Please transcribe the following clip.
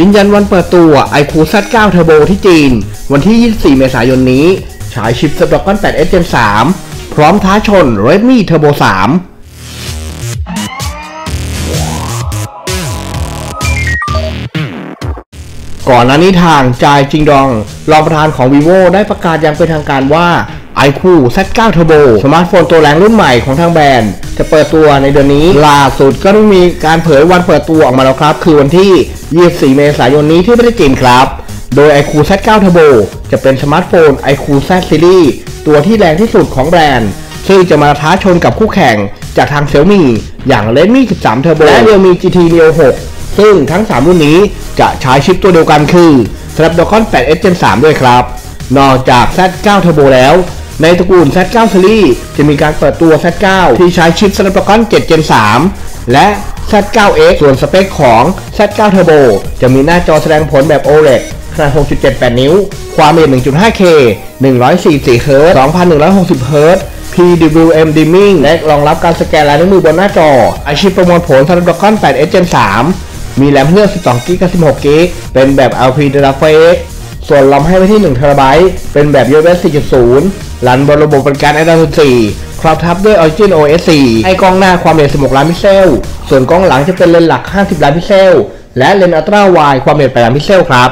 ยืนยันวันเปิดตัว iQ Z9 Turbo ที่จีน วันที่ 24 เมษายนนี้ ฉายชิป Snapdragon 8S Gen 3 พร้อมท้าชน Redmi Turbo 3ก่อนหน้านี้ทางจายจิงดอง รองประธานของ vivo ได้ประกาศอย่างเป็นทางการว่า iQ Z9 Turbo สมาร์ทโฟนตัวแรงรุ่นใหม่ของทางแบรนด์ จะเปิดตัวในเดือนนี้ ล่าสุดก็ได้มีการเผยวันเปิดตัวออกมาแล้วครับ คือวันที่ 24 เมษายนนี้ที่ประเทศจีนครับ โดย iQ Z9 Turbo จะเป็นสมาร์ทโฟน iQ Z Series ตัวที่แรงที่สุดของแบรนด์ ซึ่งจะมาท้าชนกับคู่แข่งจากทาง Xiaomi อย่าง Redmi 13 Turbo และ Realme GT Neo 6 ซึ่งทั้ง 3 รุ่นนี้จะใช้ชิปตัวเดียวกันคือ Snapdragon 8S Gen 3 ด้วยครับ นอกจาก Z9 Turbo แล้ว ในตระกูล Z9 Series จะมีการเปิดตัว Z9 ที่ใช้ชิป Snapdragon 7 Gen 3 และ Z9X ส่วนสเปคของ Z9 Turbo จะมีหน้าจอแสดงผลแบบ OLED ขนาด 6.78 นิ้ว ความละเอียด 1.5K 144 Hz 2160 Hz PWM Dimming และรองรับการสแกนลายนิ้วมือบนหน้าจอไอชิปประมวลผล Snapdragon 8S Gen 3 มีแรมเลือก 12 g b กับ 16 g b เป็นแบบ LP Data Fake ส่วนลำให้ไปที่ 1 t b เป็นแบบ USB 4.0 รันบนระบบเป็นการ Android 4 ครอบทับด้วย Origin OS 4 ให้กล้องหน้าความละเอียด16 ล้านพิกเซล ส่วนกล้องหลังจะเป็นเลนส์หลัก 50 ล้านพิกเซล และเลนส์ ultrawide ความละเอียด8ล้านพิกเซลครับ